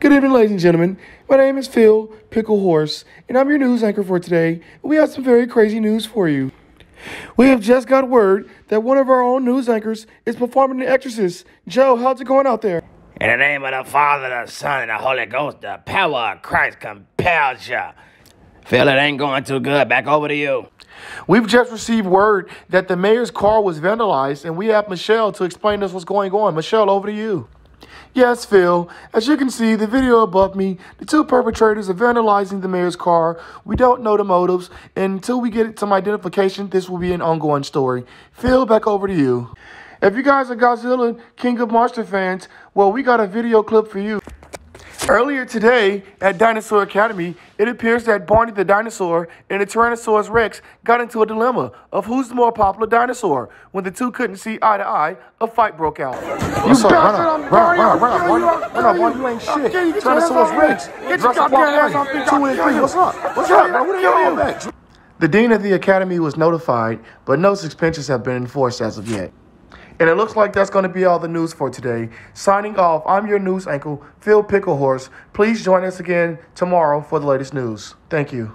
Good evening, ladies and gentlemen. My name is Phil Pickle Horse, and I'm your news anchor for today. We have some very crazy news for you. We have just got word that one of our own news anchors is performing The Exorcist. Joe, how's it going out there? In the name of the Father, the Son, and the Holy Ghost, the power of Christ compels you. Phil, it ain't going too good. Back over to you. We've just received word that the mayor's car was vandalized, and we have Michelle to explain to us what's going on. Michelle, over to you. Yes, Phil. As you can see, the video above me, the two perpetrators are vandalizing the mayor's car. We don't know the motives, and until we get some identification, this will be an ongoing story. Phil, back over to you. If you guys are Godzilla King of Monster fans, well, we got a video clip for you. Earlier today at Dinosaur Academy, it appears that Barney the dinosaur and the Tyrannosaurus Rex got into a dilemma of who's the more popular dinosaur. When the two couldn't see eye to eye, a fight broke out. What's up? Run up, run up, run up, Barney. Run up, Barney. You ain't shit. Tyrannosaurus Rex. Get your goddamn ass off me. Two and three. What's up? What's up, bro? What are you on, man? The dean of the academy was notified, but no suspensions have been enforced as of yet. And it looks like that's going to be all the news for today. Signing off, I'm your news anchor, Phil Picklehorse. Please join us again tomorrow for the latest news. Thank you.